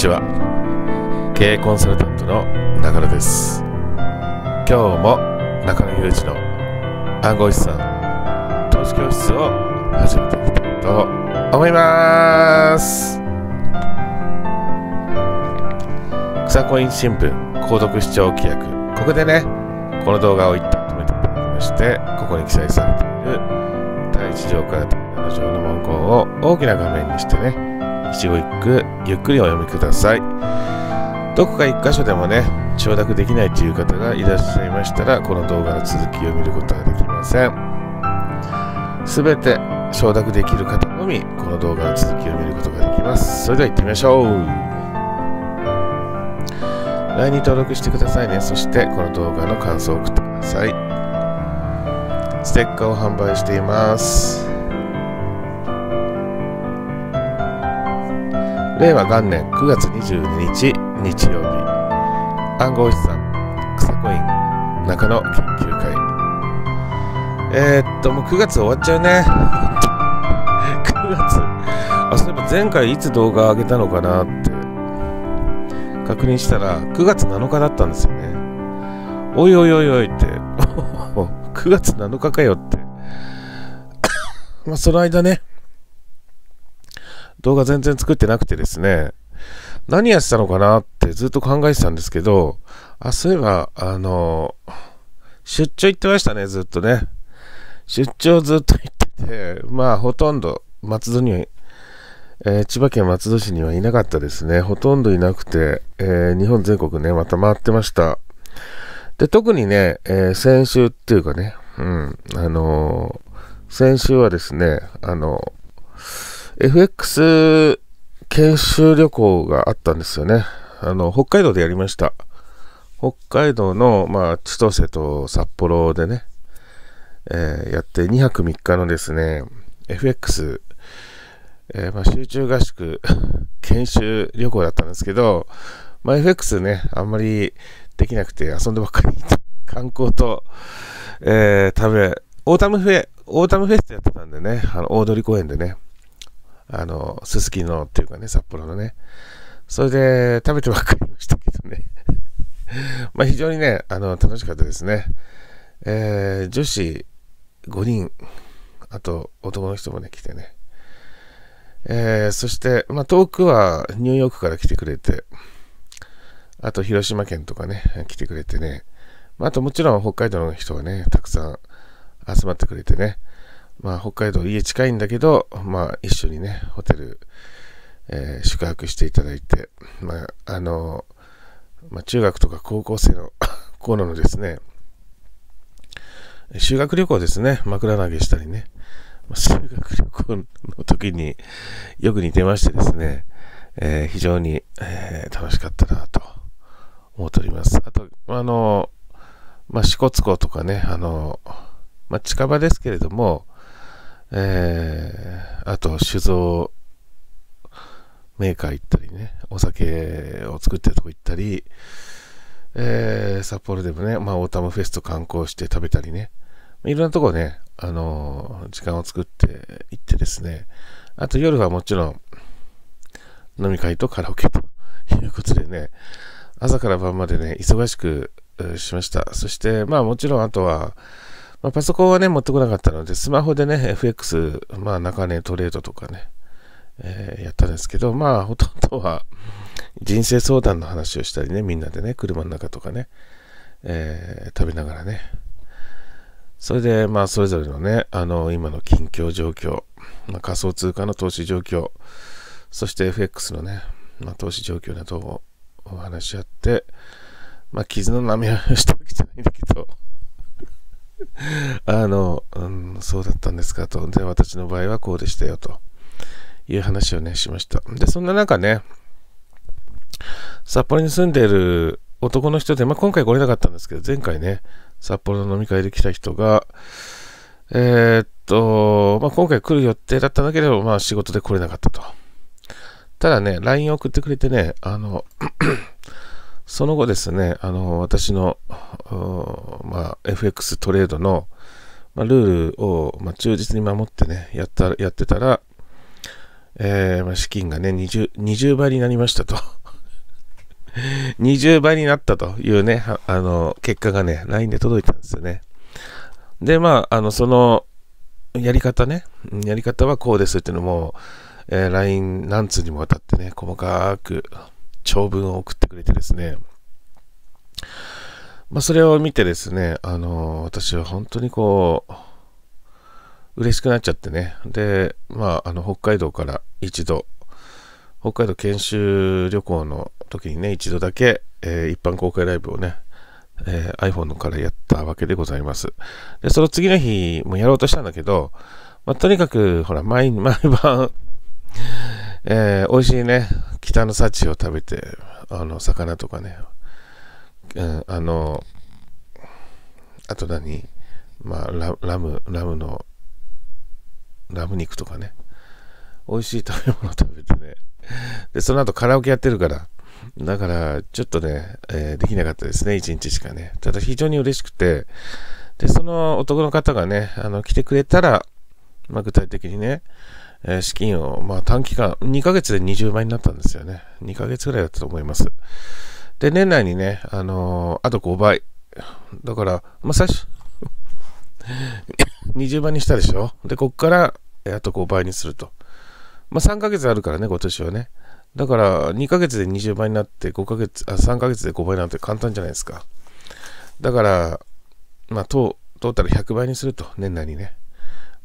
こんにちは。経営コンサルタントの中野です。今日も中野祐一の暗号資産投資教室を始めていきたいと思います。草コイン新聞購読視聴規約。ここでねこの動画を一旦止めていただきましてここに記載されている第1条から第7条の文言を大きな画面にしてね一語一句ゆっくりお読みくださいどこか一箇所でもね承諾できないという方がいらっしゃいましたらこの動画の続きを見ることはできませんすべて承諾できる方のみこの動画の続きを見ることができます。それでは行ってみましょう LINE に登録してくださいねそしてこの動画の感想を送ってくださいステッカーを販売しています。令和元年9月22日日曜日。暗号資産草コイン中野研究会。えー、っともう9月終わっちゃうね。9月。あそういえば前回いつ動画上げたのかなって。確認したら9月7日だったんですよね。おいおいおいおいって。9月7日かよって。まあその間ね動画全然作ってなくてですね、何やってたのかなってずっと考えてたんですけど、あ、そういえば、あの、出張行ってましたね、ずっとね。出張ずっと行ってて、まあ、ほとんど松戸には、えー、千葉県松戸市にはいなかったですね。ほとんどいなくて、えー、日本全国ね、また回ってました。で、特にね、えー、先週っていうかね、うん、あの先週はですね、あの FX 研修旅行があったんですよね。あの、北海道でやりました。北海道の、まあ、千歳と札幌でね、えー、やって2泊3日のですね、FX、えー、まあ、集中合宿研修旅行だったんですけど、まあ、FX ね、あんまりできなくて遊んでばっかり 観光と、えー、食べ、オータムフェ、オータムフェストやってたんでね、あの、大通公園でね、あの、すすきのっていうかね、札幌のね。それで食べてばっかりましたけどね。まあ非常にね、あの、楽しかったですね。えー、女子5人、あと男の人もね、来てね。えー、そして、まあ遠くはニューヨークから来てくれて、あと広島県とかね、来てくれてね。まあ、あともちろん北海道の人がね、たくさん集まってくれてね。まあ、北海道家近いんだけど、まあ、一緒にね、ホテル、えー、宿泊していただいて、まあ、あの、まあ、中学とか高校生の 頃のですね、修学旅行ですね、枕投げしたりね、修学旅行の時によく似てましてですね、えー、非常に、えー、楽しかったなと思っております。あと、あの、まあ、支笏湖とかね、あの、まあ、近場ですけれども、えー、あと酒造メーカー行ったりね、お酒を作ってるとこ行ったり、えー、札幌でもね、まあ、オータムフェスト観光して食べたりね、いろんなとこね、あのー、時間を作って行ってですね、あと夜はもちろん、飲み会とカラオケということでね、朝から晩までね、忙しくしました。そして、まあもちろんあとは、まあ、パソコンはね、持ってこなかったので、スマホでね、FX、まあ、中値トレードとかね、えー、やったんですけど、まあ、ほとんどは人生相談の話をしたりね、みんなでね、車の中とかね、えー、食べながらね。それで、まあ、それぞれのね、あの、今の近況状況、まあ、仮想通貨の投資状況、そして FX のね、まあ、投資状況などをお話し合って、まあ、傷の波を したわけじゃないんだけど、あの、うん、そうだったんですかと。で、私の場合はこうでしたよという話をね、しました。で、そんな中ね、札幌に住んでいる男の人で、まあ、今回来れなかったんですけど、前回ね、札幌の飲み会で来た人が、えー、っと、まあ、今回来る予定だったんだけど、まあ、仕事で来れなかったと。ただね、LINE を送ってくれてね、あのその後ですね、あの、私の、まあ、FX トレードの、まあ、ルールを、まあ、忠実に守ってね、やった、やってたら、えー、まあ、資金がね20、20倍になりましたと。20倍になったというね、あの、結果がね、LINE で届いたんですよね。で、まあ、あの、その、やり方ね、やり方はこうですっていうのも、えー、LINE 何通にもわたってね、細かく長文を送ってくれてですね、まあ、それを見てですね、あのー、私は本当にこう、嬉しくなっちゃってね。で、まあ、あの、北海道から一度、北海道研修旅行の時にね、一度だけ、えー、一般公開ライブをね、えー、iPhone からやったわけでございます。で、その次の日もやろうとしたんだけど、まあ、とにかく、ほら、毎、毎晩、えー、美味しいね、北の幸を食べて、あの、魚とかね、うん、あの、あと何？まあラ、ラム、ラムの、ラム肉とかね、美味しい食べ物食べてね、で、その後カラオケやってるから、だから、ちょっとね、えー、できなかったですね、一日しかね。ただ非常に嬉しくて、で、その男の方がね、あの、来てくれたら、まあ、具体的にね、え、資金を、まあ、短期間、2ヶ月で20倍になったんですよね。2ヶ月ぐらいだったと思います。で、年内にね、あのー、あと5倍。だから、まあ、最初、20倍にしたでしょ？で、こっから、あと5倍にすると。まあ、3ヶ月あるからね、今年はね。だから、2ヶ月で20倍になって、5ヶ月、あ、3ヶ月で5倍なんて簡単じゃないですか。だから、まあ、トータル100倍にすると、年内にね。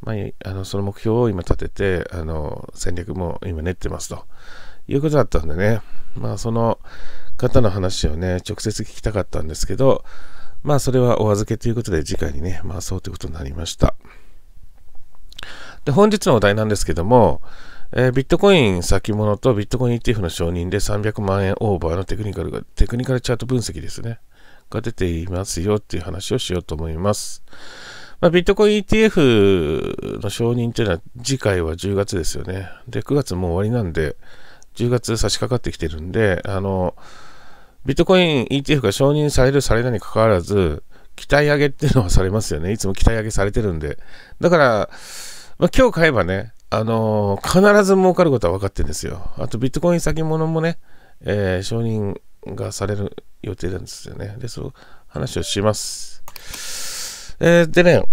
まあ、あのその目標を今立てて、あの戦略も今練ってますということだったんでね、まあ、その方の話をね、直接聞きたかったんですけど、まあ、それはお預けということで、次回にね、まあ、そうということになりました。で、本日のお題なんですけども、えー、ビットコイン先物とビットコイン ETF の承認で300万円オーバーのテクニカルが、テクニカルチャート分析ですね。が出ていますよっていう話をしようと思います。まあ、ビットコイン ETF の承認っていうのは次回は10月ですよね。で、9月もう終わりなんで、10月差し掛かってきてるんで、あの、ビットコイン ETF が承認されるされないにかかわらず、期待上げっていうのはされますよね。いつも期待上げされてるんで。だから、まあ、今日買えばね、あのー、必ず儲かることは分かってるんですよ。あと、ビットコイン先物もね、えー、承認がされる予定なんですよね。で、その話をします。えー、でね、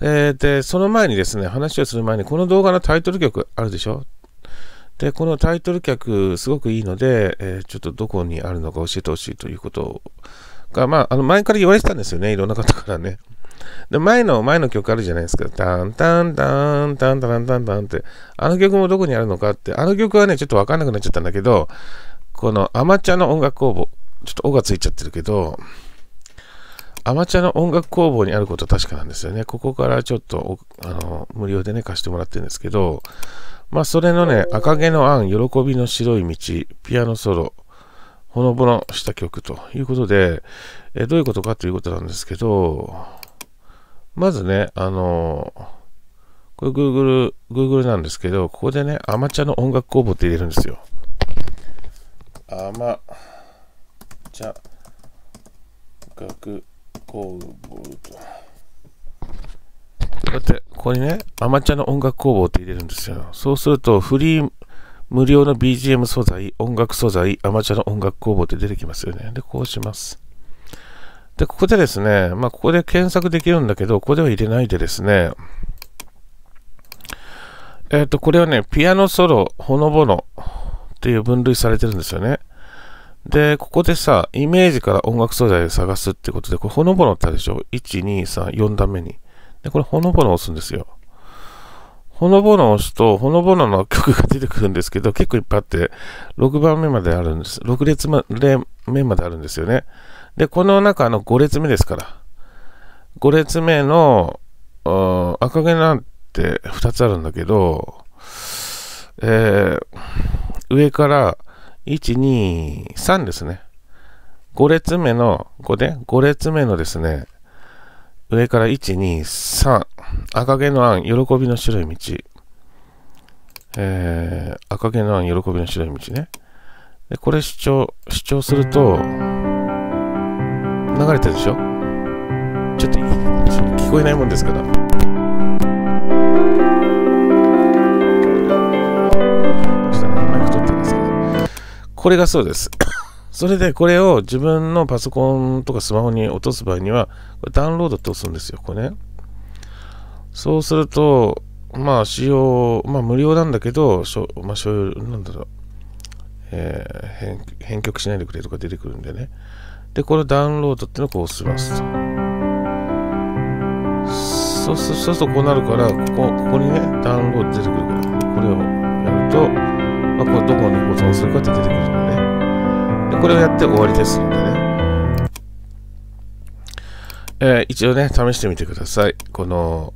えー、で、その前にですね、話をする前に、この動画のタイトル曲あるでしょ？で、このタイトル曲、すごくいいので、えー、ちょっとどこにあるのか教えてほしいということが、まあ、あの前から言われてたんですよね、いろんな方からね。で、前の、前の曲あるじゃないですか。タンタンタンタンタンタンタンって。あの曲もどこにあるのかって。あの曲はね、ちょっとわかんなくなっちゃったんだけど、このアマチュアの音楽工房、ちょっと「お」がついちゃってるけど、アマチュアの音楽工房にあることは確かなんですよね。ここからちょっと、あの、無料でね、貸してもらってるんですけど、まあ、それのね、赤毛のアン、喜びの白い道、ピアノソロ、ほのぼのした曲ということで、えどういうことかということなんですけど、まずね、あのこれ Google、Google なんですけど、ここでね、アマチュアの音楽工房って入れるんですよ。アマチャ楽工房と。こうやって、ここにね、アマチュアの音楽工房って入れるんですよ。そうすると、フリー、無料の BGM 素材、音楽素材、アマチュアの音楽工房って出てきますよね。で、こうします。で、ここでですね、まあ、ここで検索できるんだけど、ここでは入れないでですね、えっ、ー、と、これはね、ピアノソロ、ほのぼのっていう分類されてるんですよね。で、ここでさ、イメージから音楽素材を探すってことで、これほのぼのってあるでしょ ?1、2、3、4段目に。で、これほのぼの押すんですよ。ほのぼの押すと、ほのぼのの曲が出てくるんですけど、結構いっぱいあって、6番目まであるんです。6列目まであるんですよね。で、この中の5列目ですから。5列目の、赤毛なんて2つあるんだけど、えー、上から1、2、3ですね。5列目の、5で、5列目のですね、上から1、2、3、赤毛の案、喜びの白い道。えー、赤毛の案、喜びの白い道ね。で、これ主張、主張すると、流れてるでしょ？ちょっと聞こえないもんですから。これがそうです。それでこれを自分のパソコンとかスマホに落とす場合には、ダウンロードって押すんですよ、これね。そうすると、まあ、使用、まあ、無料なんだけど、しょまあ、所有、なんだろう、えー、返曲しないでくれとか出てくるんでね。で、これダウンロードっていうのをこう押しますと。そうするとこうなるから、ここここにね、ダウンロード出てくるこれをやって終わりですのでね。えー、一応ね、試してみてください。この、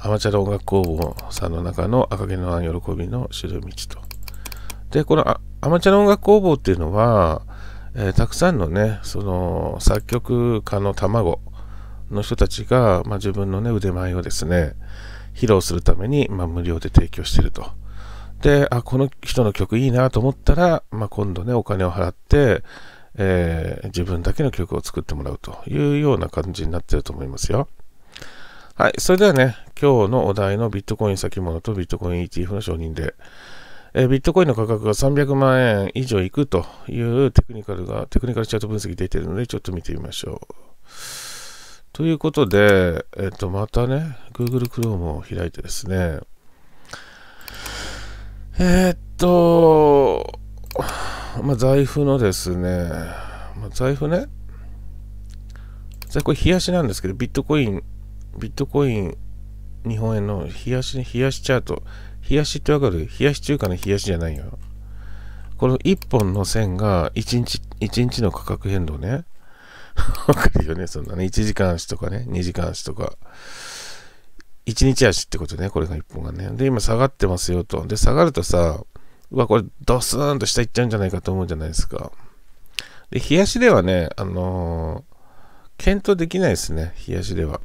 アマチュアの音楽工房さんの中の赤毛のアン喜びの知る道と。で、このアマチュアの音楽工房っていうのは、えー、たくさんのね、その作曲家の卵の人たちが、まあ、自分のね、腕前をですね、披露するために、まあ、無料で提供してると。で、あ、この人の曲いいなと思ったら、まあ、今度ね、お金を払って、えー、自分だけの曲を作ってもらうというような感じになってると思いますよ。はい。それではね、今日のお題のビットコイン先物とビットコイン ETF の承認で、えー、ビットコインの価格が300万円以上いくというテクニカルが、テクニカルチャート分析出てるので、ちょっと見てみましょう。ということで、えっ、ー、と、またね、Google Chrome を開いてですね、えー、っと、まあ、財布のですね、まあ、財布ね、これ冷やしなんですけど、ビットコインビットコイン日本円の冷やし、冷やしチャート。冷やしってわかる？冷やし中華の冷やしじゃないよ。この1本の線が1日、1日の価格変動ね。わかるよね。そんなね。1時間足とかね。2時間足とか。1日足ってことね。これが1本がね。で、今下がってますよと。で、下がるとさ、うわ、これドスーンと下行っちゃうんじゃないかと思うじゃないですか。で、冷やしではね、あのー、検討できないですね。冷やしでは。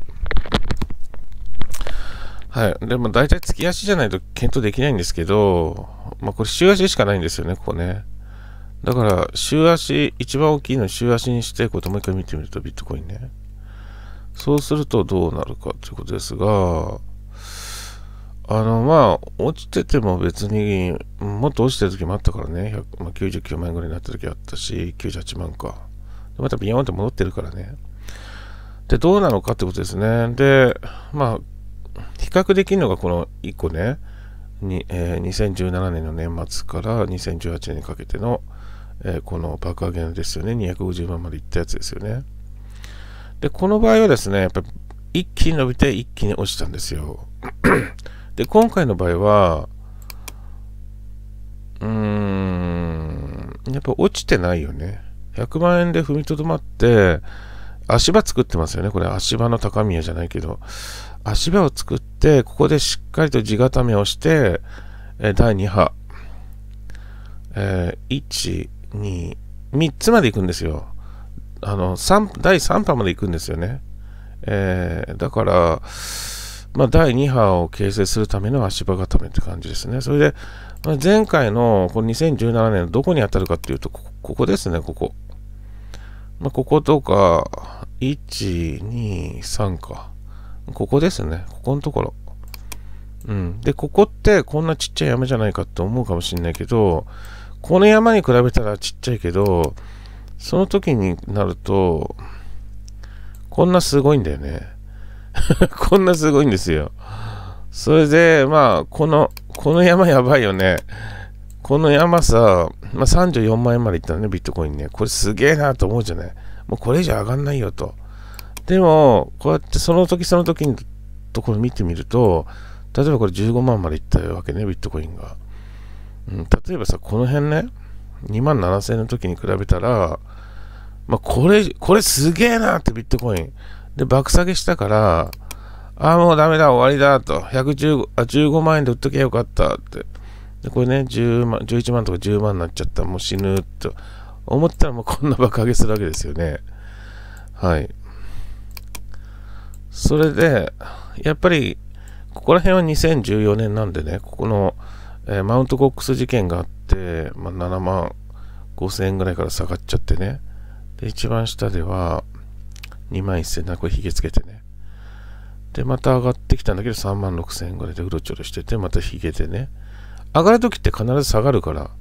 はい。でも大体月足じゃないと検討できないんですけど、まあこれ週足しかないんですよね、ここね。だから週足、一番大きいの週足にして、こうもう一回見てみるとビットコインね。そうするとどうなるかということですが、あの、まあ、落ちてても別に、もっと落ちてる時もあったからね、まあ、99万円ぐらいになった時あったし、98万か。またビヨーンって戻ってるからね。で、どうなのかってことですね。で、まあ、比較できるのがこの1個ね、にえー、2017年の年末から2018年にかけての、えー、この爆上げですよね。250万までいったやつですよね。で、この場合はですね、やっぱ一気に伸びて一気に落ちたんですよ。で、今回の場合は、うーん、やっぱ落ちてないよね。100万円で踏みとどまって、足場作ってますよね。これ足場の高宮じゃないけど、足場を作って、ここでしっかりと地固めをして、え第2波、えー、1、2、3つまで行くんですよ。あの、3第3波まで行くんですよね。えー、だから、まあ、第2波を形成するための足場固めって感じですね。それで、まあ、前回のこの2017年のどこに当たるかっていうと、ここですね、ここ。まあ、こことか、1、2、3か。ここですね。ここのところ。うん。で、ここってこんなちっちゃい山じゃないかって思うかもしれないけど、この山に比べたらちっちゃいけど、その時になると、こんなすごいんだよね。こんなすごいんですよ。それで、まあ、この、この山やばいよね。この山さ、まあ、34万円までいったのね、ビットコインね。これすげえなと思うじゃない。もうこれ以上上がんないよと。でも、こうやってその時その時のところ見てみると、例えばこれ15万までいったわけね、ビットコインが。うん、例えばさ、この辺ね、2万7000円の時に比べたら、まあ、これ、これすげえなってビットコイン。で、爆下げしたから、ああ、もうダメだ、終わりだ、と。115あ15万円で売っときゃよかったって。で、これね、10万、11万とか10万になっちゃったもう死ぬと思ったらもうこんな爆上げするわけですよね。はい。それで、やっぱり、ここら辺は2014年なんでね、ここの、えー、マウントコックス事件があって、まあ、7万5千円ぐらいから下がっちゃってね。で、一番下では2万1000円な、これひげつけてね。で、また上がってきたんだけど3万6千円ぐらいでうろちょろしてて、またひげでね。上がるときって必ず下がるから、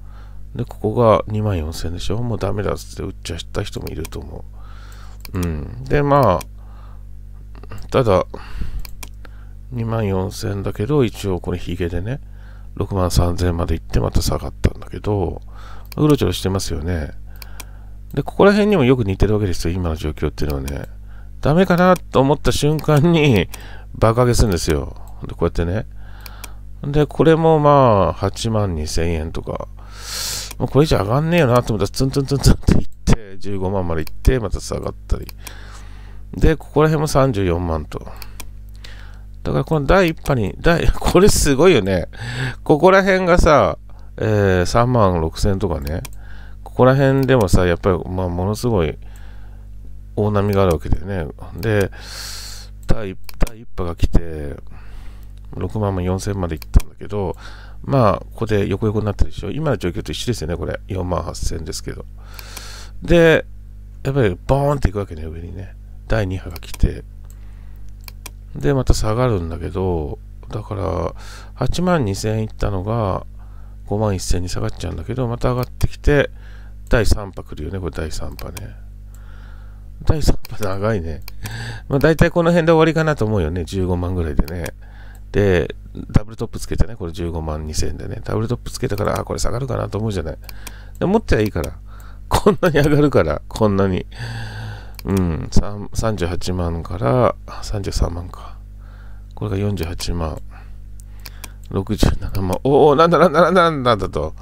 で、ここが2万4000円でしょもうダメだっつって売っちゃった人もいると思う。うん。で、まあ、ただ、2万4000円だけど、一応これヒゲでね、6万3000まで行ってまた下がったんだけど、うろちょろしてますよね。で、ここら辺にもよく似てるわけですよ、今の状況っていうのはね。ダメかなと思った瞬間に爆上げするんですよ。で、こうやってね。で、これもまあ、8万2000円とか、もうこれ以上上がんねえよなと思ったら、ツンツンツンツンっていって、15万までいって、また下がったり。で、ここら辺も34万と。だからこの第1波に、第、これすごいよね。ここら辺がさ、えー、3万6千とかね。ここら辺でもさ、やっぱり、まあ、ものすごい大波があるわけだよね。で、第第1波が来て、6万4千まで行ったんだけど、まあ、ここで横横になってるでしょ。今の状況と一緒ですよね、これ。4万8千ですけど。で、やっぱりボーンっていくわけね、上にね。第2波が来て。で、また下がるんだけど、だから、8万2千いったのが、5万1千に下がっちゃうんだけど、また上がってきて、第3波来るよね、これ第3波ね。第3波長いね。まあ大体この辺で終わりかなと思うよね、15万ぐらいでね。で、ダブルトップつけてね、これ15万2000円でね、ダブルトップつけたから、あ、これ下がるかなと思うじゃない。で持ってはいいから。こんなに上がるから、こんなに。うん、38万から33万か。これが48万。67万。おお、なんだなんだなんだなんだだと。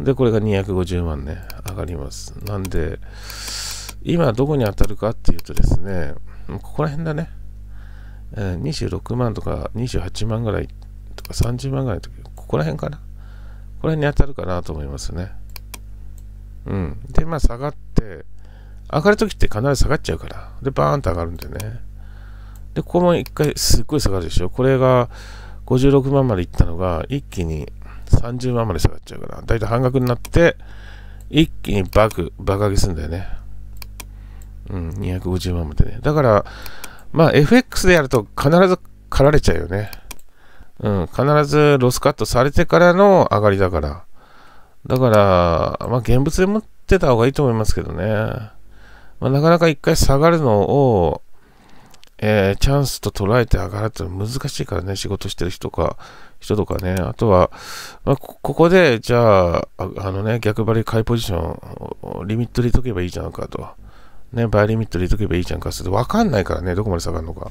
で、これが250万ね、上がります。なんで、今どこに当たるかっていうとですね、ここら辺だね。えー、26万とか28万ぐらいとか30万ぐらいの時、ここら辺かな。ここら辺に当たるかなと思いますね。うん。で、まあ下がって、上がるときって必ず下がっちゃうから。で、バーンと上がるんでね。で、ここも一回すっごい下がるでしょ。これが56万までいったのが、一気に30万まで下がっちゃうから、だいたい半額になって、一気にバク、爆上げするんだよね。うん、250万までね。だから、まあ FX でやると必ず狩られちゃうよね。うん、必ずロスカットされてからの上がりだから。だから、まあ現物で持ってた方がいいと思いますけどね。まあ、なかなか一回下がるのを、えー、チャンスと捉えて上がるって難しいからね、仕事してる人か、人とかね。あとは、まあ、ここで、じゃあ、あのね、逆張り買いポジション、リミット入れとけばいいじゃんかと。ね、バイリミット入れとけばいいじゃんかってわかんないからね、どこまで下がるのか。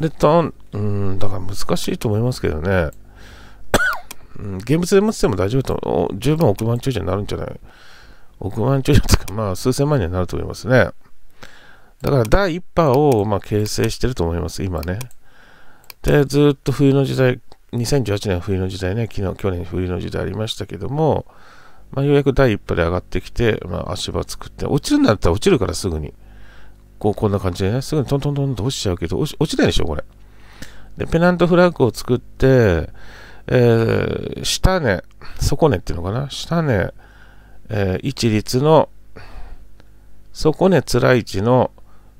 で、とうん、だから難しいと思いますけどね。うん、現物で持ってても大丈夫と、十分億万長者になるんじゃない？億万長者とか、まあ、数千万になると思いますね。だから、第1波を、まあ、形成してると思います、今ね。で、ずっと冬の時代、2018年冬の時代ね、昨日、去年冬の時代ありましたけども、まあ、ようやく第一波で上がってきて、まあ、足場作って、落ちるんだったら落ちるからすぐに。こう、こんな感じでね、すぐにトントントンと落ちちゃうけど、落ち落ちないでしょ、これ。で、ペナントフラッグを作って、えー、下根、底根っていうのかな？下根、えー、一律の、底根つらい位置の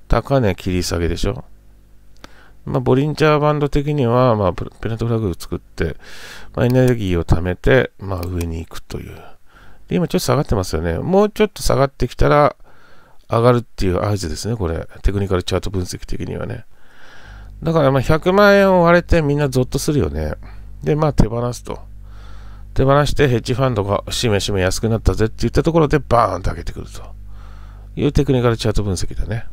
高値切り下げでしょ。まあ、ボリンジャーバンド的には、まあ、ペナントフラグを作って、まあ、エネルギーを貯めて、まあ、上に行くという。で、今ちょっと下がってますよね。もうちょっと下がってきたら上がるっていう合図ですね、これ。テクニカルチャート分析的にはね。だからまあ100万円を割れてみんなゾッとするよね。で、まあ手放すと。手放してヘッジファンドがしめしめ安くなったぜって言ったところでバーンと上げてくるというテクニカルチャート分析だね。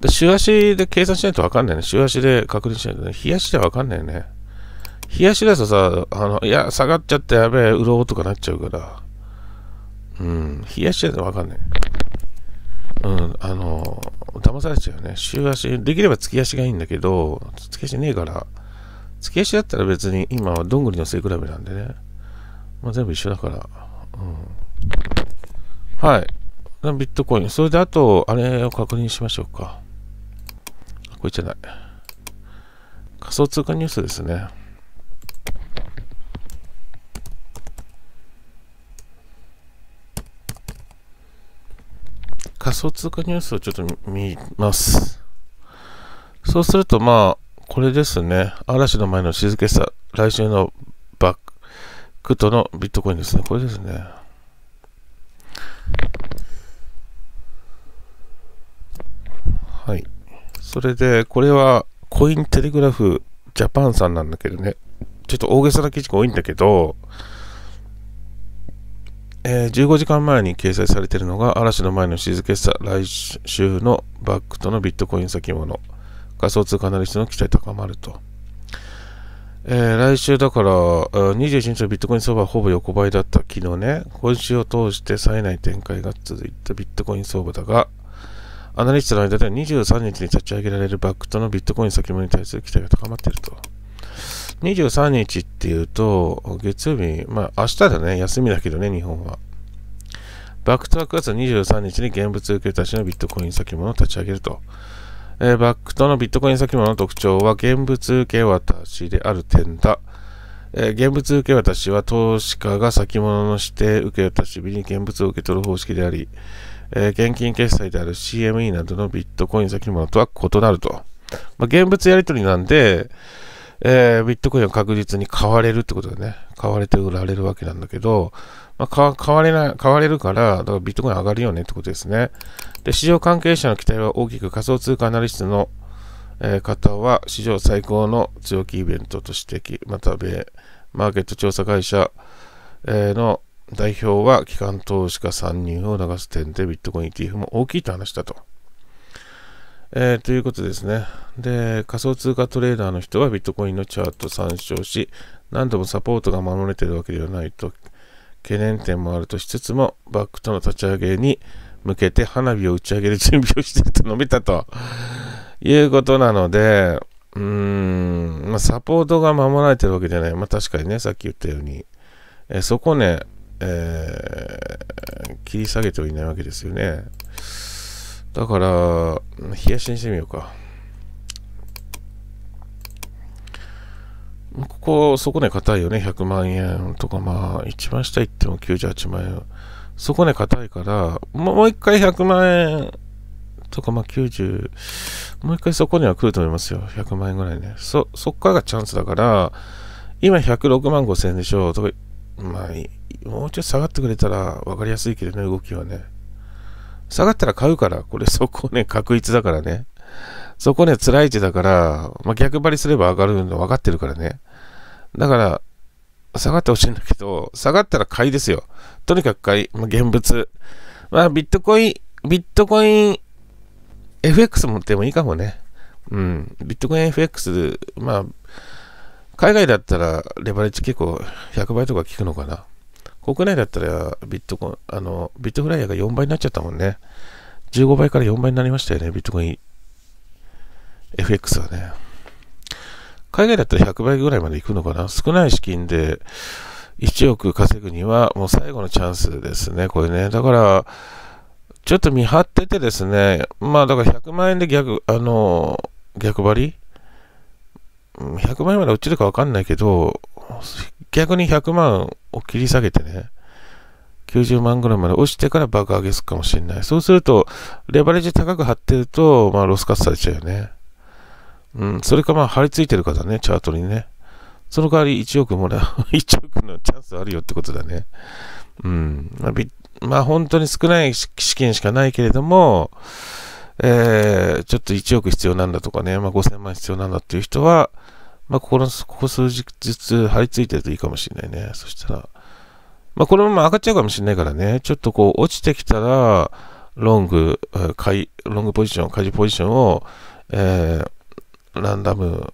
で週足で計算しないとわかんないね。週足で確認しないとね。日足ではわかんないね。冷やしだとさ、あの、いや、下がっちゃってやべえ、売ろうとかなっちゃうから、うん、冷やしだとわかんない。うん、あの、騙されちゃうよね。週足、できれば月足がいいんだけど、月足ねえから、月足だったら別に今はどんぐりの背比べなんでね。まあ、全部一緒だから。うん。はい。ビットコイン。それであと、あれを確認しましょうか。これじゃない。仮想通貨ニュースですね。仮想通貨ニュースをちょっと見ます。そうすると、まあ、これですね。嵐の前の静けさ、来週のバック、とのビットコインですね。これですね。はい。それで、これはコインテレグラフジャパンさんなんだけどね。ちょっと大げさな記事が多いんだけど、えー、15時間前に掲載されているのが嵐の前の静けさ来週のバックとのビットコイン先物仮想通貨アナリストの期待高まると、えー、来週だから21日のビットコイン相場はほぼ横ばいだった昨日ね今週を通して冴えない展開が続いたビットコイン相場だがアナリストの間では23日に立ち上げられるバックとのビットコイン先物に対する期待が高まっていると23日っていうと、月曜日、まあ明日だね、休みだけどね、日本は。バックトは9月23日に現物受け渡しのビットコイン先物を立ち上げると。えー、バックとのビットコイン先物の特徴は現物受け渡しである点だ。えー、現物受け渡しは投資家が先物の指定受け渡し日に現物を受け取る方式であり、えー、現金決済である CME などのビットコイン先物とは異なると。まあ、現物やり取りなんで、えー、ビットコインは確実に買われるってことだね。買われて売られるわけなんだけど、まあ、買われない、買われるから、だからビットコイン上がるよねってことですね。で、市場関係者の期待は大きく仮想通貨アナリストの、えー、方は史上最高の強気イベントと指摘、また米マーケット調査会社、えー、の代表は機関投資家参入を流す点でビットコイン ETF も大きいと話したと。えー、ということですね。で、仮想通貨トレーダーの人はビットコインのチャート参照し、何度もサポートが守れているわけではないと、懸念点もあるとしつつも、バックとの立ち上げに向けて花火を打ち上げる準備をしていると述べたということなので、うーん、まあ、サポートが守られてるわけじゃない。まあ、確かにね、さっき言ったように、えー、そこね、えー、切り下げてはいないわけですよね。だから、冷やしにしてみようか。ここ、そこね、硬いよね。100万円とか、まあ、一番下行っても98万円。そこね、硬いから、もう一回100万円とか、まあ90、もう一回そこには来ると思いますよ。100万円ぐらいね。そ、そっからがチャンスだから、今106万5千円でしょ。とか、まあ、もうちょっと下がってくれたら分かりやすいけどね、動きはね。下がったら買うから、これそこね、確率だからね。そこね、辛い位置だから、まあ、逆張りすれば上がるの分かってるからね。だから、下がってほしいんだけど、下がったら買いですよ。とにかく買い。まあ、現物。まあ、ビットコイン、ビットコイン、FX 持ってもいいかもね。うん。ビットコイン FX、まあ、海外だったらレバレッジ結構100倍とか効くのかな。国内だったらビットコン、あの、ビットフライヤーが4倍になっちゃったもんね。15倍から4倍になりましたよね、ビットコイン。FX はね。海外だったら100倍ぐらいまで行くのかな少ない資金で1億稼ぐにはもう最後のチャンスですね、これね。だから、ちょっと見張っててですね、まあだから100万円で逆、あの、逆張り ?100 万円まで落ちるかわかんないけど、逆に100万を切り下げてね、90万ぐらいまで落ちてから爆上げするかもしれない。そうすると、レバレッジ高く張ってると、まあ、ロスカットされちゃうよね。うん、それかまあ、張り付いてるからね、チャートにね。その代わり1億もらう、1億のチャンスあるよってことだね。うん。まあ、まあ、本当に少ない資金しかないけれども、えー、ちょっと1億必要なんだとかね、まあ、5000万必要なんだっていう人は、まあ、ここの、ここ数日張り付いてるといいかもしれないね。そしたら、まあ、このまま上がっちゃうかもしれないからね、ちょっとこう、落ちてきたら、ロング、買い、ロングポジション、開示ポジションを、えー、ランダム、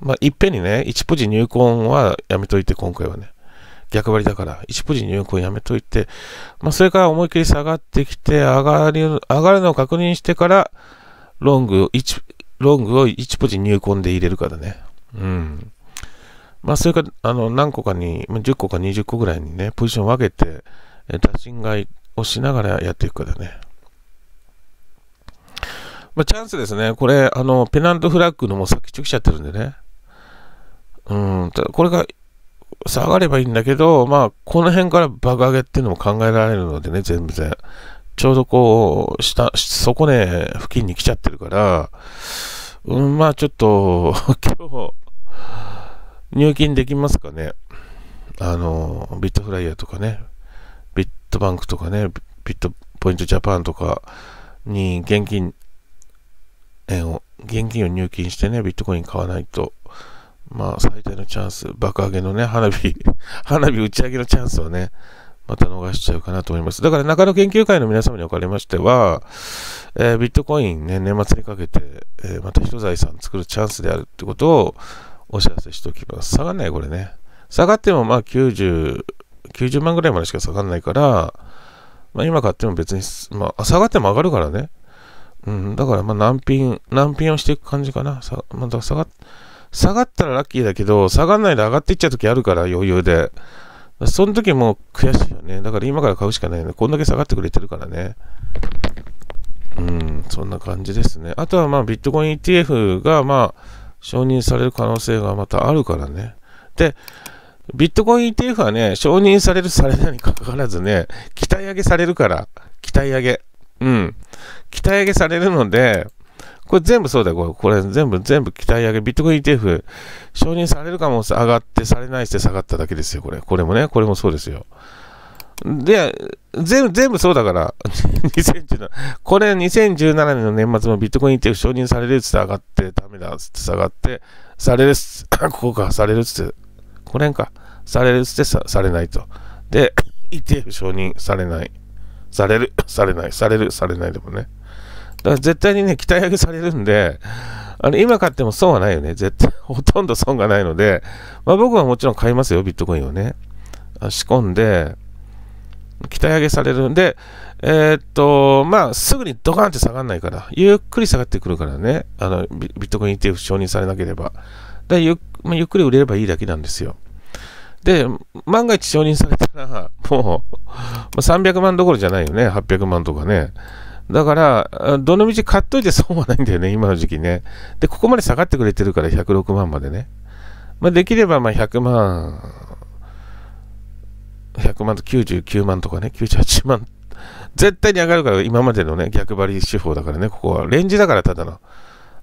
まあ、いっぺんにね、1ポジ入魂はやめといて、今回はね。逆張りだから、1ポジ入魂やめといて、まあ、それから思いっきり下がってきて、上がる、上がるのを確認してから、ロングを、1、ロングを1ポジ入魂で入れるからね。うん。まあ、それか、あの、何個かに、10個か20個ぐらいにね、ポジション分けて、打診買いをしながらやっていくからね。まあ、チャンスですね。これ、あの、ペナントフラッグのも先っちょ来ちゃってるんでね。うん、これが下がればいいんだけど、まあ、この辺から爆上げっていうのも考えられるのでね、全然。ちょうどこう、下、底根付近に来ちゃってるから、うん、まあちょっと、今日、入金できますかね？あの、ビットフライヤーとかね、ビットバンクとかね、ビットポイントジャパンとかに現金円を、現金を入金してね、ビットコイン買わないと、まあ、最大のチャンス、爆上げのね、花火、花火打ち上げのチャンスをね、また逃しちゃうかなと思います。だから中野研究会の皆様におかれましては、えー、ビットコインね、年末にかけて、えー、また一財産作るチャンスであるってことをお知らせしておきます。下がんない、これね。下がってもまあ90、90万ぐらいまでしか下がんないから、まあ今買っても別に、まあ下がっても上がるからね。うん、だからまあ難品、難品をしていく感じかな。さまだ下が、下がったらラッキーだけど、下がんないで上がっていっちゃう時あるから余裕で。その時も悔しいよね。だから今から買うしかないよね。こんだけ下がってくれてるからね。うん、そんな感じですね。あとはまあビットコイン ETF がまあ承認される可能性がまたあるからね。で、ビットコイン ETF はね、承認されるされないにかかわらずね、期待上げされるから、期待上げ。うん。期待上げされるので、これ全部そうだよ。これ全部、全部期待上げ。ビットコイン ETF 承認されるかも上がってされないして下がっただけですよ。これ。これもね、これもそうですよ。で、全部、全部そうだから、2017、これ2017年の年末もビットコイン ETF 承認されるっつって上がって、ダメだっつって下がって、されるっつ、ここか、されるっつって、これんか、されるっつってさされないと。で、ETF 承認されない。される、されない、される、されないでもね。から絶対にね、期待上げされるんで、あの今買っても損はないよね。絶対、ほとんど損がないので、まあ僕はもちろん買いますよ、ビットコインをね。仕込んで、期待上げされるんで、えー、っと、まあ、すぐにドカンって下がらないから、ゆっくり下がってくるからね、あのビットコイン ETF 承認されなければ。でゆ,、まあ、ゆっくり売れればいいだけなんですよ。で、万が一承認されたら、もう、300万どころじゃないよね、800万とかね。だから、どのみち買っといて 損はないんだよね、今の時期ね。で、ここまで下がってくれてるから106万までね。まあ、できればまあ100万、100万と99万とかね、98万。絶対に上がるから、今までのね、逆張り手法だからね、ここは。レンジだから、ただの。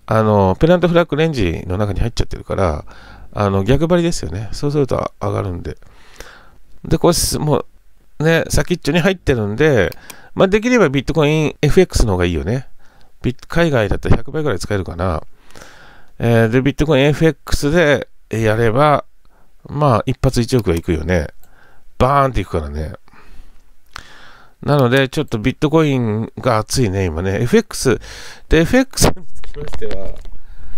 あの、ペナントフラッグレンジの中に入っちゃってるから、あの、逆張りですよね。そうすると上がるんで。で、これ、もう、ね、先っちょに入ってるんで、まあ、できればビットコイン FX の方がいいよね。海外だったら100倍ぐらい使えるかな。えー、で、ビットコイン FX でやれば、まあ、一発1億はいくよね。バーンっていくからね。なので、ちょっとビットコインが熱いね、今ね。FX。で、FX につきましては、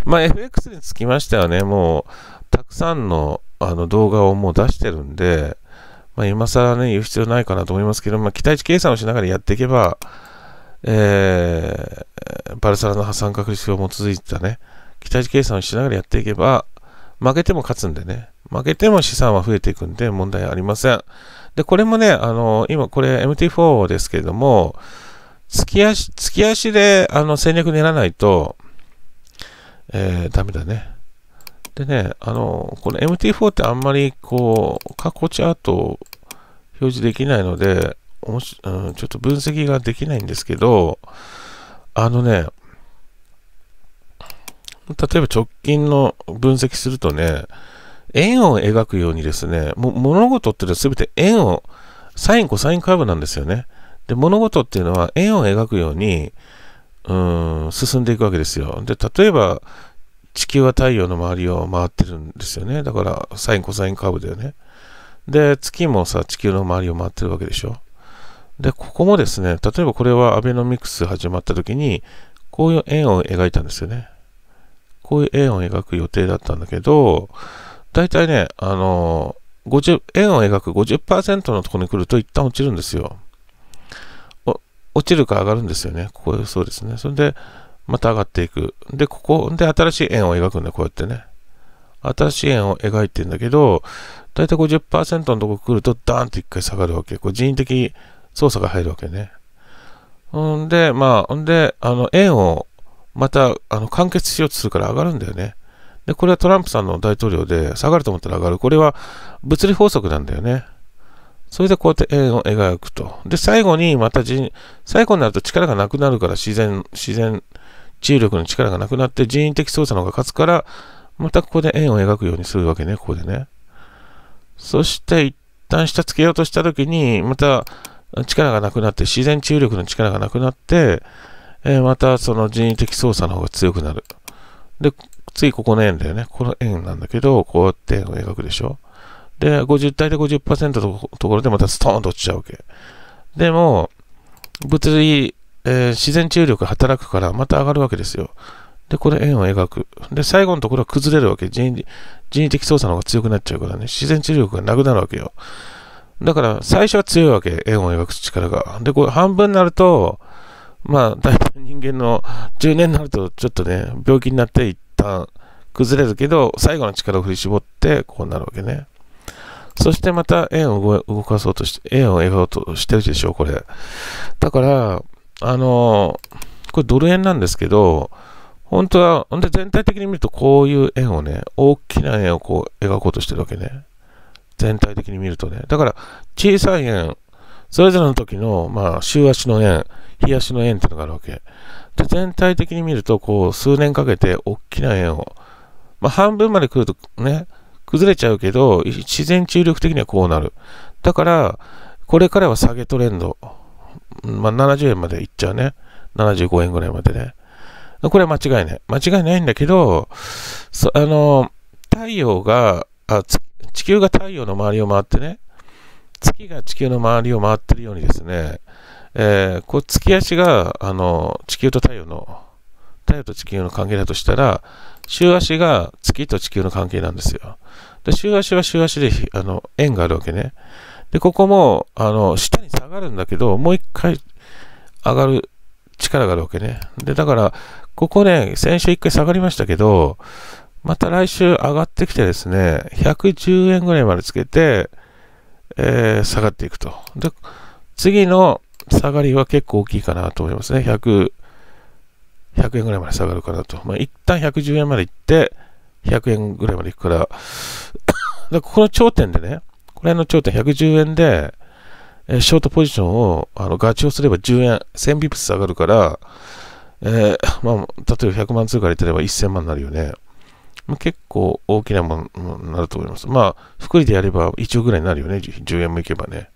まあ、FX につきましてはね、もう、たくさんのあの動画をもう出してるんで、まあ、今更ね、言う必要ないかなと思いますけど、まあ、期待値計算をしながらやっていけば、えー、バルサラの破産確率表も続いてたね、期待値計算をしながらやっていけば、負けても勝つんでね、負けても資産は増えていくんで問題ありません。で、これもね、あの、今これ MT4 ですけれども、月足、月足であの戦略練らないと、えー、ダメだね。でね、あの、この MT4 ってあんまりこう、過去チャート表示できないので、もしうん、ちょっと分析ができないんですけど、あのね、例えば直近の分析するとね、円を描くようにですね、も物事って全て円を、サイン、コサインカーブなんですよね。で、物事っていうのは円を描くように、うん、進んでいくわけですよ。で、例えば、地球は太陽の周りを回ってるんですよね。だから、サイン、コサインカーブだよね。で、月もさ、地球の周りを回ってるわけでしょ。で、ここもですね、例えばこれはアベノミクス始まった時に、こういう円を描いたんですよね。こういう円を描く予定だったんだけど、大体ね、あの50、円を描く50%のところに来ると一旦落ちるんですよ。落ちるか上がるんですよね。ここそうですね。それで、また上がっていく。で、ここで新しい円を描くんだこうやってね。新しい円を描いてんだけど、だいたい50%のとこ来ると、ダーンと一回下がるわけ。これ人為的操作が入るわけね。ほんで、まあ、ほんで、あの、円をまた、あの、完結しようとするから上がるんだよね。で、これはトランプさんの大統領で下がると思ったら上がる。これは物理法則なんだよね。それでこうやって円を描くと。で、最後にまた人、最後になると力がなくなるから自然、自然、重力の力がなくなって人為的操作の方が勝つから、またここで円を描くようにするわけね、ここでね。そして一旦下つけようとしたときに、また力がなくなって、自然治癒力の力がなくなって、えー、またその人為的操作の方が強くなる。で、次ここの円だよね。この円なんだけど、こうやって円を描くでしょ。で、50体で50%のところでまたストーンと落ちちゃうわけ。でも、物理、えー、自然治癒力働くからまた上がるわけですよ。で、これ円を描く。で、最後のところは崩れるわけ。人為的操作の方が強くなっちゃうからね。自然治癒力がなくなるわけよ。だから、最初は強いわけ。円を描く力が。で、これ半分になると、まあ、大体人間の10年になると、ちょっとね、病気になって一旦崩れるけど、最後の力を振り絞って、こうなるわけね。そしてまた円を動かそうとして、円を描こうとしてるでしょ、これ。だから、あのこれドル円なんですけど、本当は、ほんで全体的に見るとこういう円をね、大きな円をこう描こうとしてるわけね。全体的に見るとね。だから、小さい円、それぞれの時の、まあ、週足の円、日足の円っていうのがあるわけ。で、全体的に見ると、こう、数年かけて大きな円を、まあ、半分まで来るとね、崩れちゃうけど、自然注力的にはこうなる。だから、これからは下げトレンド。まあ、70円までいっちゃうね。75円ぐらいまでね。これは間違いない。間違いないんだけど、あの、太陽があ、地球が太陽の周りを回ってね、月が地球の周りを回ってるようにですね、えー、こう月足があの地球と太陽の太陽と地球の関係だとしたら、週足が月と地球の関係なんですよ。で週足は週足であの円があるわけね。で、ここもあの下に下がるんだけど、もう一回上がる力があるわけね。で、だから、ここね、先週一回下がりましたけど、また来週上がってきてですね、110円ぐらいまでつけて、えー、下がっていくと。で、次の下がりは結構大きいかなと思いますね。100、100円ぐらいまで下がるかなと。まあ、一旦110円まで行って、100円ぐらいまで行くから、だここの頂点でね、これの頂点110円で、えー、ショートポジションをあのガチをすれば10円、1000ビプス下がるから、えー、まあ、例えば100万通貨入れてれば1000万になるよね。まあ、結構大きなものになると思います。まあ、福利でやれば1億ぐらいになるよね。10円もいけばね。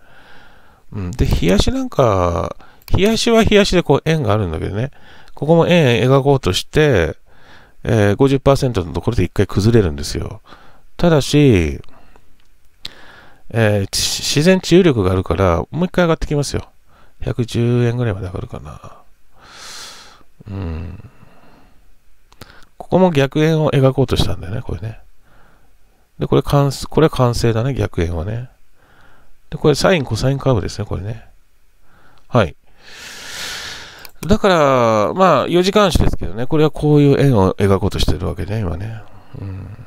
うん。で、冷やしなんか、冷やしは冷やしでこう円があるんだけどね。ここも円描こうとして、えー、50%のところで一回崩れるんですよ。ただし、えー、自然治癒力があるから、もう一回上がってきますよ。110円ぐらいまで上がるかな。うん。ここも逆円を描こうとしたんだよね、これね。で、これ完、これ完成だね、逆円はね。で、これサイン、コサインカーブですね、これね。はい。だから、まあ、4時間足ですけどね、これはこういう円を描こうとしてるわけね、今ね。うん、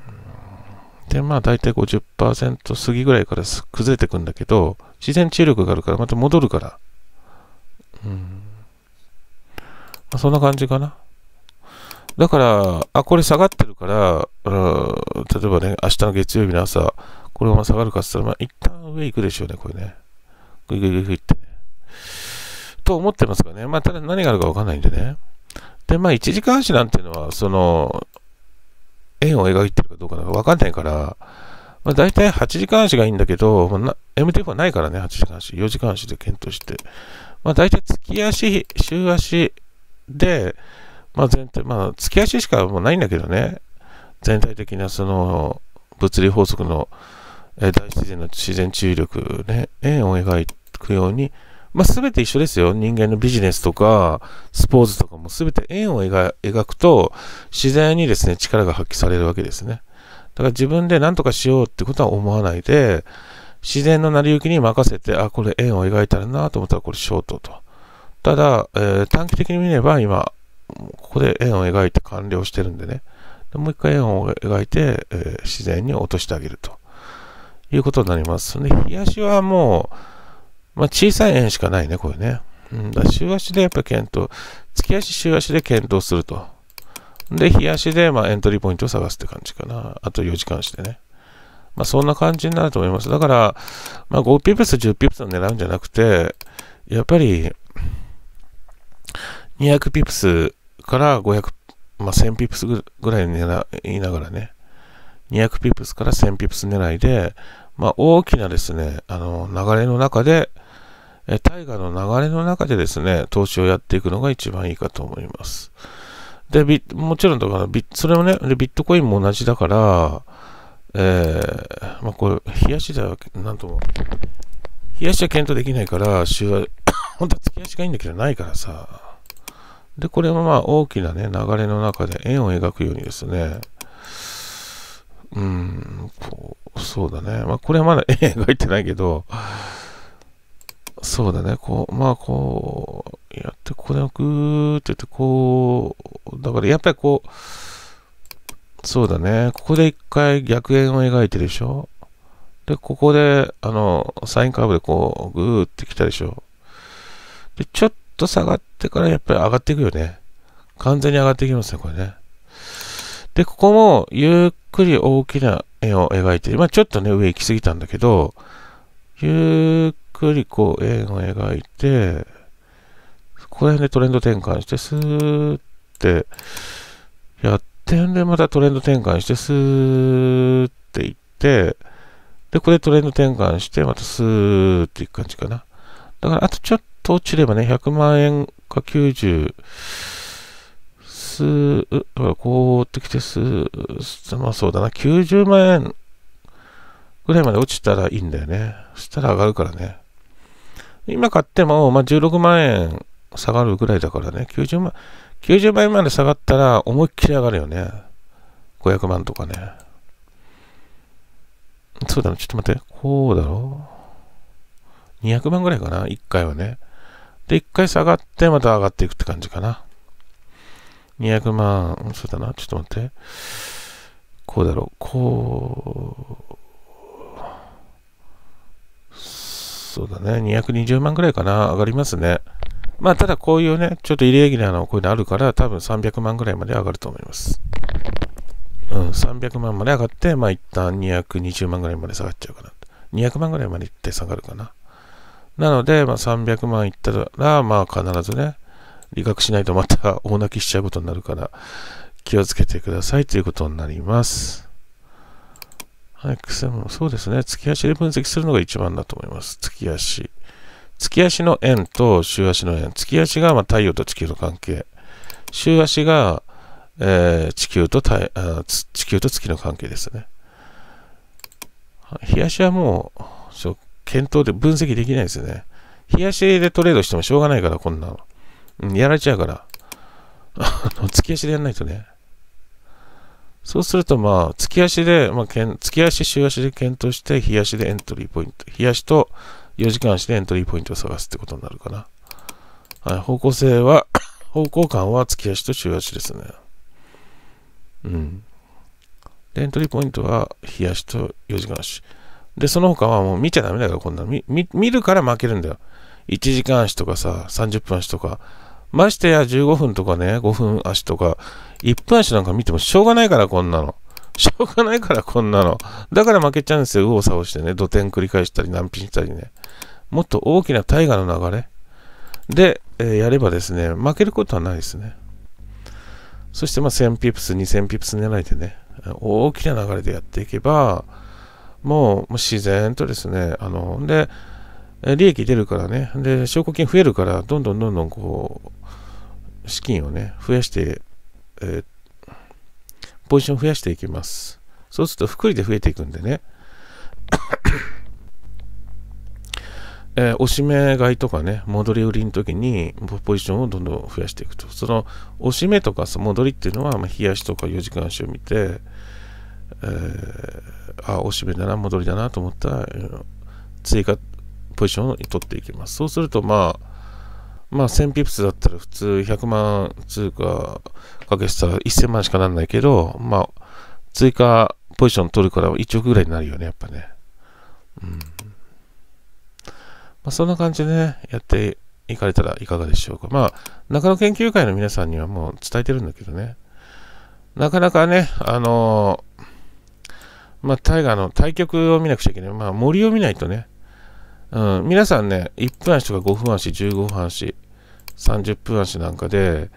で、まあ、大体50%過ぎぐらいから崩れてくんだけど、自然治癒力があるからまた戻るから。うん。まあ、そんな感じかな。だから、あ、これ下がってるから、例えばね、明日の月曜日の朝、これが下がるかって言ったら、まあ、一旦上行くでしょうね、これね。グイグイグイグイってね。と思ってますがね。まあ、ただ何があるかわかんないんでね。で、まあ、1時間足なんていうのは、その、円を描いてるかどうかなんかわかんないから、まあ、大体8時間足がいいんだけど、まあ、MTF はないからね、8時間足、4時間足で検討して。まあ、大体月足、週足で、まあ、全体、まあ、月足しかもうないんだけどね。全体的なその、物理法則の、え大自然の自然治癒力ね、円を描くように、まあ、全て一緒ですよ。人間のビジネスとか、スポーツとかも全て円を描くと、自然にですね、力が発揮されるわけですね。だから自分で何とかしようってことは思わないで、自然の成り行きに任せて、あ、これ円を描いたらなと思ったらこれショートと。ただ、えー、短期的に見れば今、ここで円を描いて完了してるんでね。でもう一回円を描いて、えー、自然に落としてあげるということになります。で、冷やしはもう、まあ、小さい円しかないね、これね。うん、だ週足でやっぱ検討、月足、週足で検討すると。で、日足で、まあ、エントリーポイントを探すって感じかな。あと4時間してね。まあ、そんな感じになると思います。だから、まあ、5ピプス、10ピプスを狙うんじゃなくて、やっぱり、200ピプスから500、まあ、1000ピプスぐらい狙いながらね、200ピプスから1000ピプス狙いで、まあ、大きなですね、あの、流れの中で、え大河の流れの中でですね、投資をやっていくのが一番いいかと思います。で、ビもちろんだからビ、それもね、ビットコインも同じだから、えー、まあ、これ、冷やしでは、なんとも、冷やしは検討できないから、週は、本当は月足がいいんだけど、ないからさ。で、これもまあ、大きなね、流れの中で円を描くようにですね、うん、こう、そうだね。まあ、これはまだ 円描いてないけど、そうだね、こう、まあ、こう、やって、ここでグーって言って、こう、だからやっぱりこう、そうだね、ここで一回逆円を描いてるでしょ？で、ここで、あの、サインカーブでこう、グーってきたでしょ？で、ちょっと下がってからやっぱり上がっていくよね。完全に上がっていきますね、これね。で、ここも、ゆっくり大きな円を描いて、まあちょっとね、上行き過ぎたんだけど、ゆっくりこう円を描いて、ここら辺でトレンド転換して、スーってやってんで、またトレンド転換して、スーっていって、で、これトレンド転換して、またスーっていく感じかな。だから、あとちょっと落ちればね、100万円か90、スー、こうってきて、スー、まあそうだな、90万円ぐらいまで落ちたらいいんだよね。そしたら上がるからね。今買っても、まあ、16万円下がるぐらいだからね。90万、90万円まで下がったら思いっきり上がるよね。500万とかね。そうだね。ちょっと待って。こうだろう ?200 万ぐらいかな ?1 回はね。で、1回下がってまた上がっていくって感じかな。200万、そうだな。ちょっと待って。こうだろう。こう。そうだね、220万ぐらいかな、上がりますね。まあ、ただこういうね、ちょっとイレギュラーなこういうのあるから、多分300万ぐらいまで上がると思います。うん、300万まで上がって、まあ一旦220万ぐらいまで下がっちゃうかな。200万ぐらいまでいって下がるかな。なので、まあ300万いったら、まあ必ずね、利確しないとまた大泣きしちゃうことになるから、気をつけてくださいということになります。はい、そうですね。月足で分析するのが一番だと思います。月足。月足の円と週足の円。月足がま太陽と地球の関係。週足が、えー、地球と太あ地球と月の関係ですね。日足はもう、検討で分析できないですね。日足でトレードしてもしょうがないから、こんなの。うん、やられちゃうから。月足でやんないとね。そうすると、まあ、月足で、まあ、月足、週足で検討して、日足でエントリーポイント。日足と4時間足でエントリーポイントを探すってことになるかな。はい、方向性は、方向感は月足と週足ですね。うん。で、エントリーポイントは日足と4時間足。で、その他はもう見ちゃダメだから、こんなの。見見るから負けるんだよ。1時間足とかさ、30分足とか。ましてや15分とかね、5分足とか、1分足なんか見てもしょうがないから、こんなの。しょうがないから、こんなの。だから負けちゃうんですよ。右往左往してね、土点繰り返したり、難品したりね。もっと大きな大河の流れで、えー、やればですね、負けることはないですね。そして、まあ、1000ピプス、2000ピプス狙いでね、大きな流れでやっていけば、もう自然とですね、あの、で、利益出るからね、で、証拠金増えるから、どんどんどんどんこう、資金をね、増やしてえー、ポジション増やしていきます。そうすると、複利で増えていくんでね。えー、おしめ買いとかね、戻り売りの時にポジションをどんどん増やしていくと。その、おしめとか、戻りっていうのは、まあ、冷やしとか4時間足を見て、えー、あ、おしめだな、戻りだなと思ったら、追加ポジションを取っていきます。そうすると、まあ、まあ、1000ピプスだったら普通100万通貨かけてたら1000万しかなんないけど、まあ、追加ポジション取るから1億ぐらいになるよね、やっぱね。うん。まあ、そんな感じでね、やっていかれたらいかがでしょうか。まあ、中野研究会の皆さんにはもう伝えてるんだけどね。なかなかね、あのー、まあ、タイガーの対局を見なくちゃいけない。まあ、森を見ないとね。うん、皆さんね、1分足とか5分足、15分足、30分足なんかで、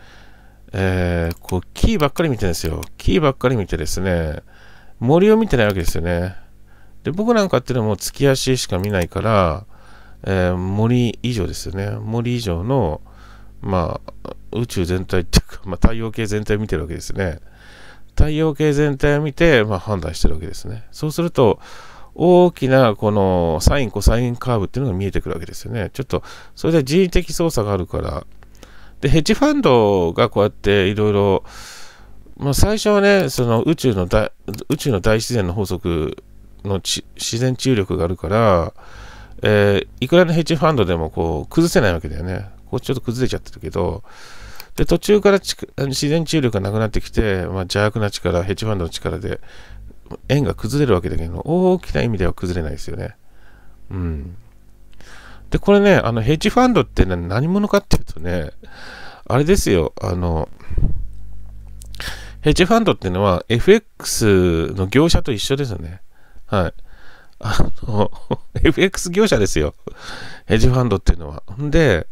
えー、こう、キーばっかり見てるんですよ。キーばっかり見てですね、森を見てないわけですよね。で、僕なんかっていうのはもう月足しか見ないから、えー、森以上ですよね。森以上の、まあ、宇宙全体っていうか、まあ、太陽系全体を見てるわけですね。太陽系全体を見て、まあ、判断してるわけですね。そうすると、大きなこのサイン、コサインカーブっていうのが見えてくるわけですよね。ちょっと、それで人為的操作があるから。で、ヘッジファンドがこうやっていろいろ、まあ、最初はね、その宇宙の大宇宙の大自然の法則の自然治癒力があるから、えー、いくらのヘッジファンドでもこう崩せないわけだよね。こうちょっと崩れちゃってるけど、で、途中から自然治癒力がなくなってきて、まあ、邪悪な力、ヘッジファンドの力で円が崩れるわけだけど、大きな意味では崩れないですよね。うん。で、これね、あの、ヘッジファンドって何者かっていうとね、あれですよ、あの、ヘッジファンドっていうのは FX の業者と一緒ですよね。はい。あの、FX 業者ですよ。ヘッジファンドっていうのは。んで、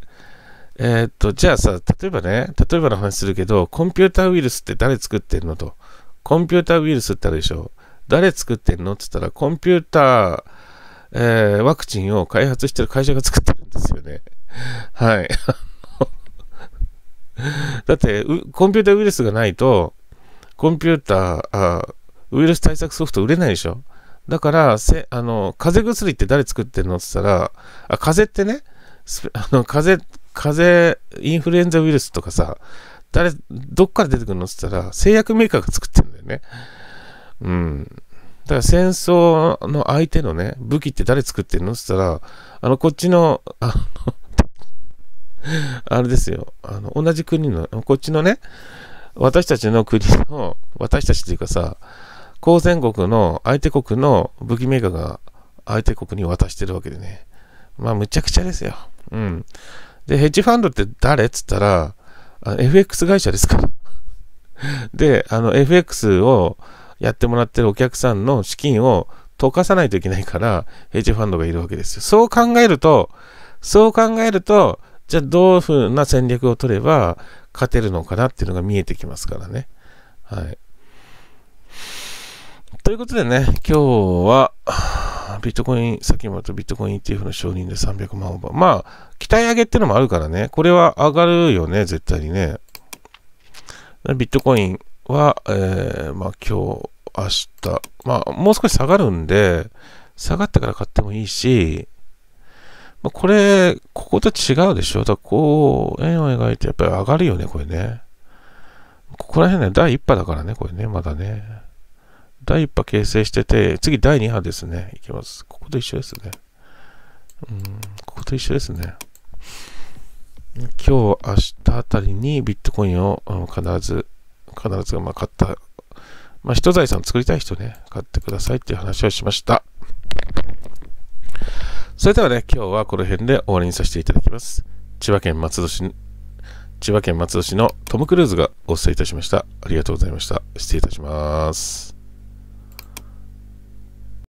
えー、っと、じゃあさ、例えばね、例えばの話するけど、コンピューターウイルスって誰作ってんのと。コンピューターウイルスってあるでしょ。誰作ってんの？って言ったら、コンピューター、えー、ワクチンを開発してる会社が作ってるんですよね。はい。だって、コンピューターウイルスがないと、コンピューター、ウイルス対策ソフト売れないでしょ？だから、せあの、風邪薬って誰作ってるの？って言ったら、あ、風邪ってね、あの、風邪、風邪、インフルエンザウイルスとかさ、誰、どっから出てくるの？って言ったら、製薬メーカーが作ってるんだよね。うん。だから戦争の相手のね、武器って誰作ってるの？って言ったら、あの、こっちの、あの あれですよ。あの、同じ国の、こっちのね、私たちの国の、私たちというかさ、交戦国の相手国の武器メーカーが相手国に渡してるわけでね。まあ、むちゃくちゃですよ。うん。で、ヘッジファンドって誰？っつったら、FX 会社ですから。で、あの、FX をやってもらってるお客さんの資金を溶かさないといけないから、ヘッジファンドがいるわけですよ。そう考えると、そう考えると、じゃあどういうふうな戦略を取れば勝てるのかなっていうのが見えてきますからね。はい。ということでね、今日は、ビットコイン、さっきも言ったビットコイン ETF の承認で300万オーバー。まあ、期待上げってのもあるからね、これは上がるよね、絶対にね。ビットコインは、えー、まあ今日、明日、まあもう少し下がるんで、下がってから買ってもいいし、まあ、これ、ここと違うでしょ？だからこう、円を描いてやっぱり上がるよね、これね。ここら辺ね、第1波だからね、これね、まだね。第1波形成してて、次第2波ですね。いきます。ここと一緒ですね。うん、ここと一緒ですね。今日、明日あたりにビットコインを、必ず、必ず、まあ、買った、まあ、人財産作りたい人ね、買ってくださいっていう話をしました。それではね、今日はこの辺で終わりにさせていただきます。千葉県松戸市、千葉県松戸市のトム・クルーズがお伝えいたしました。ありがとうございました。失礼いたします。